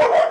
Oh,